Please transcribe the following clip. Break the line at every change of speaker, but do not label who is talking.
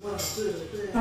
One, two, three.